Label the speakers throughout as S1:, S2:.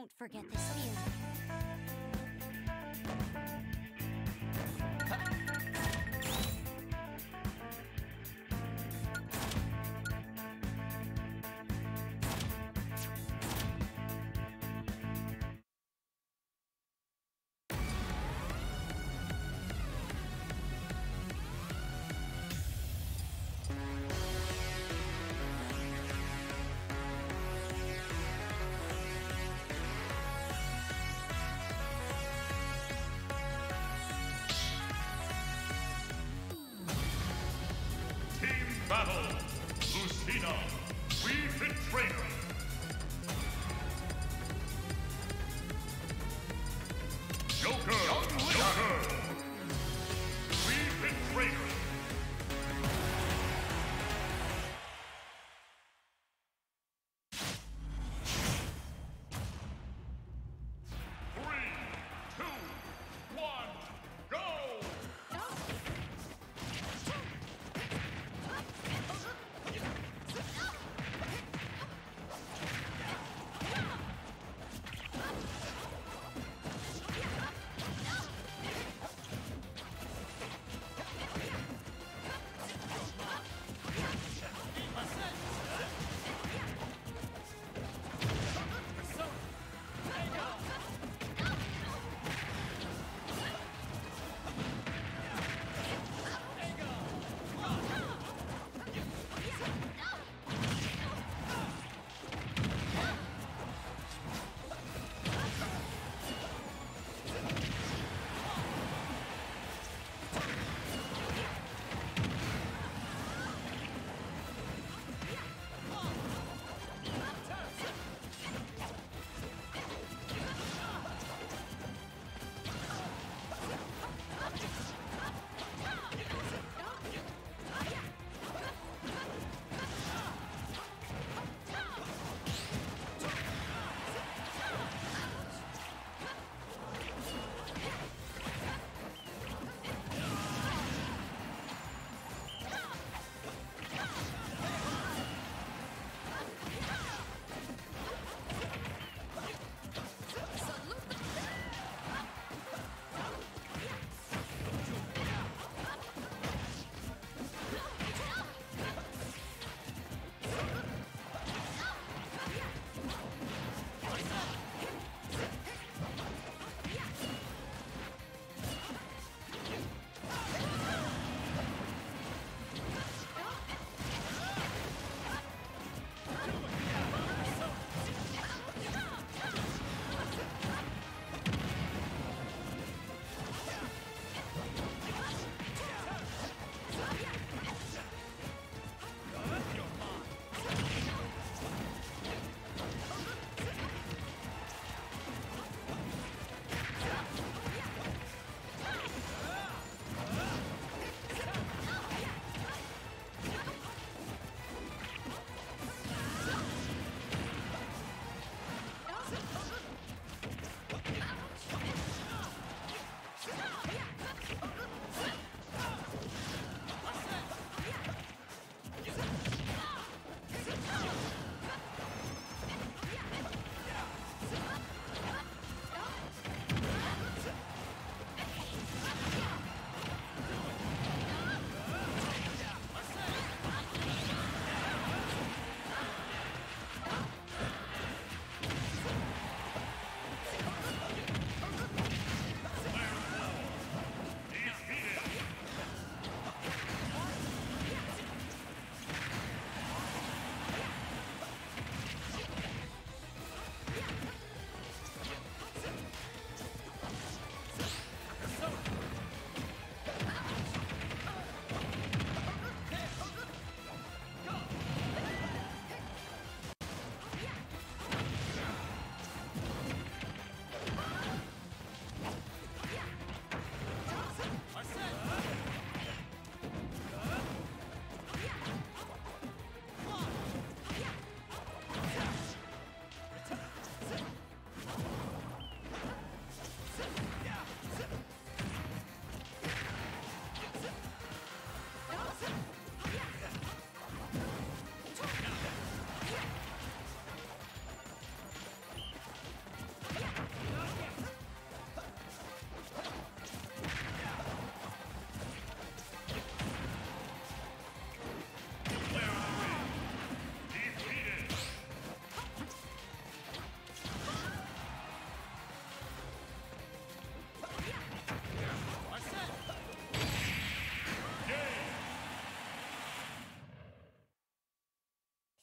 S1: Don't forget the spear.
S2: Battle, Lucina, Wii Fit Trainer.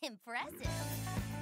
S1: Impressive.